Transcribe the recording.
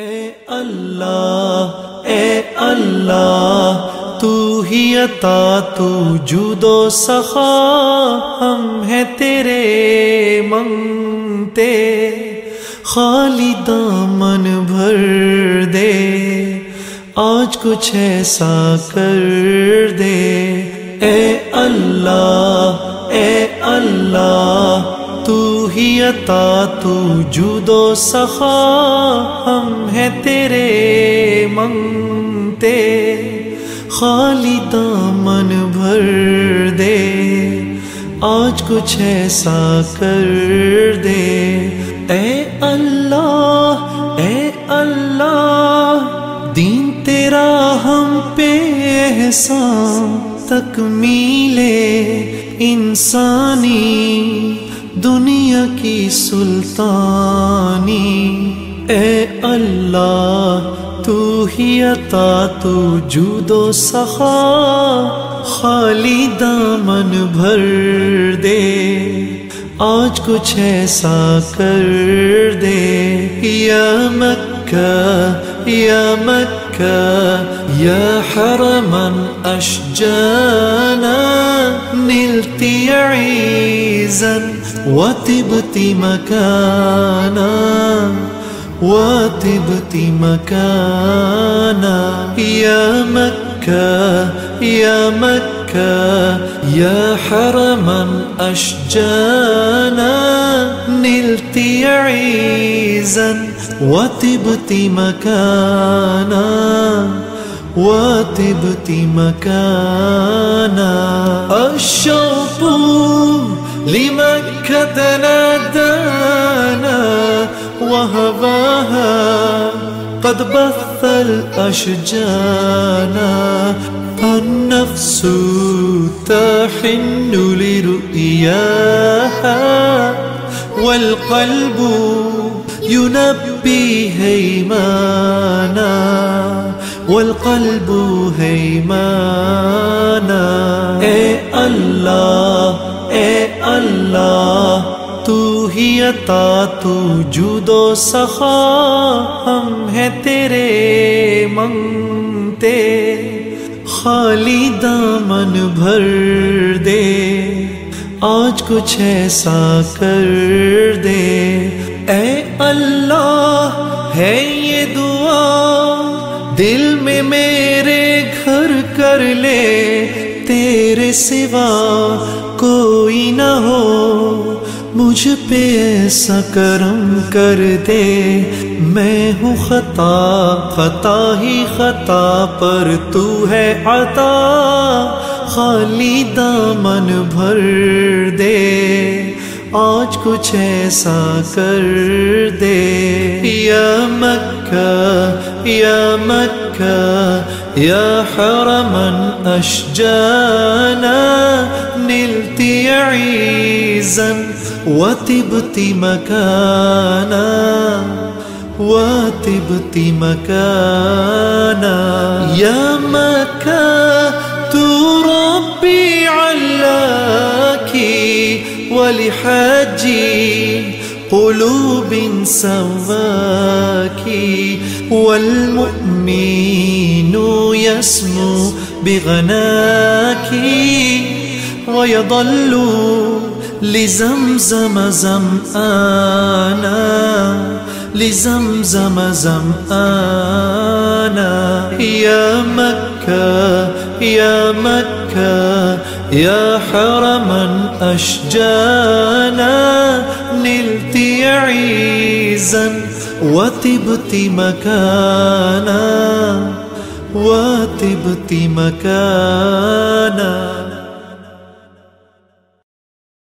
اے اللہ اے اللہ، تو ہی عطا، تو جود و سخا، ہم ہیں تیرے منگتے خالی دامن بھر دے، آج کچھ ایسا کر دے۔ اے اللہ، اے ہی عطا تو جود و سخا ہم ہیں تیرے منگتے، خالی دامن بھر دے، آج کچھ ایسا کر دے۔ اے اللہ اے اللہ، دین تیرا ہم پہ احسان تکمیلے انسانی دنیا کی سلطانی۔ اے اللہ، تو ہی عطا، تو جود و سخا۔ خالی دامن بھر دے۔ آج کچھ ایسا کر دے۔ یا مكة يا مكة يا حرما أشجانا. نلت عيزا وطبت مكانا وطبت مكانا. يا مكة يا مكة يا حرما أشجانا نلت عيزا وطبت مكانا وطبت مكانا. الشوق لمكة نادانا وهواها قد بث الأشجانا. النفس تحن لرؤياها والقلب ينبي هيمانا والقلب هيمانا اے اللہ اے اللہ تو ہی عطا، تو جود و سخا، ہم ہیں تیرے منگتے۔ خالی دامن بھر دے۔ آج کچھ ایسا کر دے۔ اے اللہ، ہے یہ دعا۔ دل میں میرے گھر کر لے۔ تیرے سوا کوئی مجھ پہ ایسا کرم کر دے۔ میں ہوں خطا خطا ہی خطا پر تو ہے عطا۔ خالی دامن بھر دے۔ آج کچھ ایسا کر دے۔ یا مکہ یا مکہ، یا حرما اشجانا۔ نلتی عیزا وطبت مكانا وطبت مكانا. يا مكة ربي علاكي ولحاجي قلوب سواكي والمؤمن يسمو بغناكي ويضل لزمزم زمآنا لزمزم زمآنا. يا مكة يا مكة يا حرما أشجانا. نلت عيزا وطبت مكانا وطبت مكانا.